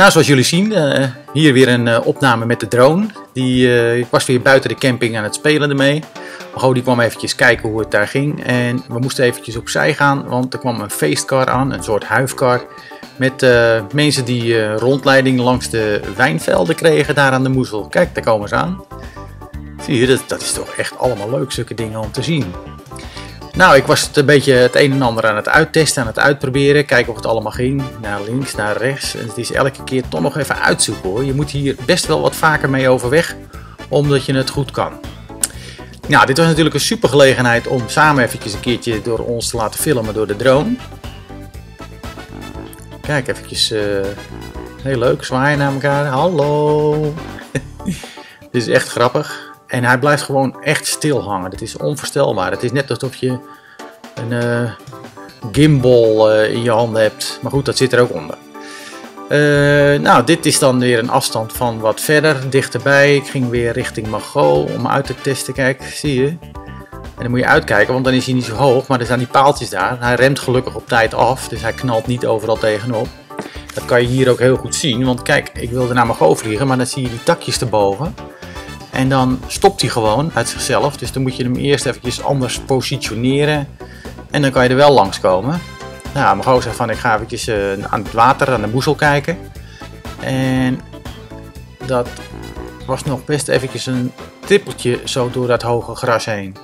Nou, zoals jullie zien, uh, hier weer een uh, opname met de drone. Die, ik was weer buiten de camping aan het spelen ermee. Mago die kwam eventjes kijken hoe het daar ging. En we moesten eventjes opzij gaan, want er kwam een feestkar aan, een soort huifkar. Met mensen die rondleiding langs de wijnvelden kregen daar aan de Moezel. Kijk, daar komen ze aan. Zie je, dat, dat is toch echt allemaal leuk, zulke dingen om te zien. Nou, ik was het een beetje het een en ander aan het uittesten, aan het uitproberen. Kijken of het allemaal ging. Naar links, naar rechts. En het is elke keer toch nog even uitzoeken hoor. Je moet hier best wel wat vaker mee overweg. Omdat je het goed kan. Nou, dit was natuurlijk een super gelegenheid om samen eventjes een keertje door ons te laten filmen door de drone. Kijk, eventjes uh, heel leuk. Zwaaien naar elkaar. Hallo. dit is echt grappig. En hij blijft gewoon echt stil hangen. Het is onvoorstelbaar. Het is net alsof je een uh, gimbal uh, in je handen hebt. Maar goed, dat zit er ook onder. Uh, nou, dit is dan weer een afstand van wat verder, dichterbij. Ik ging weer richting Mago om uit te testen. Kijk, zie je? En dan moet je uitkijken, want dan is hij niet zo hoog. Maar er staan die paaltjes daar. Hij remt gelukkig op tijd af, dus hij knalt niet overal tegenop. Dat kan je hier ook heel goed zien, want kijk, ik wilde naar Mago vliegen, maar dan zie je die takjes erboven. En dan stopt hij gewoon uit zichzelf. Dus dan moet je hem eerst eventjes anders positioneren. En dan kan je er wel langskomen. Nou, mijn gozer van ik ga eventjes uh, aan het water, aan de boezel kijken. En dat was nog best eventjes een trippeltje zo door dat hoge gras heen.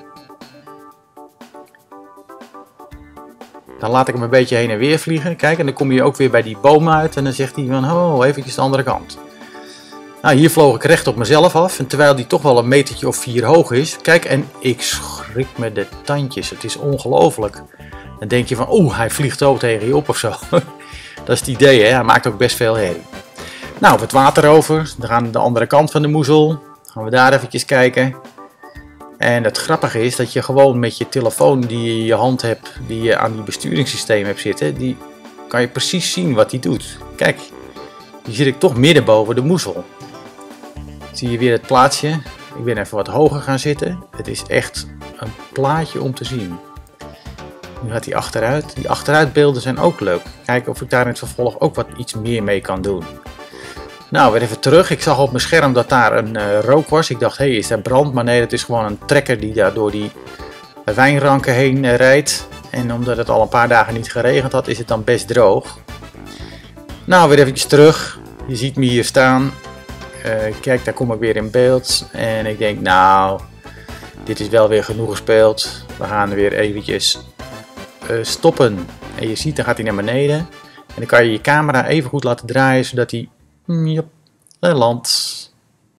Dan laat ik hem een beetje heen en weer vliegen. Kijk, en dan kom je ook weer bij die boom uit. En dan zegt hij van, oh, eventjes de andere kant. Nou, hier vloog ik recht op mezelf af. En terwijl die toch wel een metertje of vier hoog is. Kijk, en ik schrik me de tandjes. Het is ongelooflijk. Dan denk je van, oeh, hij vliegt ook tegen je op of zo. Dat is het idee, hè. Hij maakt ook best veel herrie. Nou, het water over. Dan gaan de andere kant van de moezel. Gaan we daar eventjes kijken. En het grappige is dat je gewoon met je telefoon die je in je hand hebt, die je aan die besturingssysteem hebt zitten, die kan je precies zien wat die doet. Kijk, hier zit ik toch midden boven de moezel. Zie je weer het plaatsje. Ik ben even wat hoger gaan zitten. Het is echt een plaatje om te zien. Nu gaat hij achteruit. Die achteruitbeelden zijn ook leuk. Kijken of ik daar in het vervolg ook wat iets meer mee kan doen. Nou, weer even terug. Ik zag op mijn scherm dat daar een uh, rook was. Ik dacht, hé, hey, is er brand? Maar nee, dat is gewoon een trekker die daar door die wijnranken heen uh, rijdt. En omdat het al een paar dagen niet geregend had, is het dan best droog. Nou, weer eventjes terug. Je ziet me hier staan. Uh, kijk, daar kom ik weer in beeld. En ik denk, nou, dit is wel weer genoeg gespeeld. We gaan weer eventjes uh, stoppen. En je ziet, dan gaat hij naar beneden. En dan kan je je camera even goed laten draaien, zodat hij, mm, yep, landt.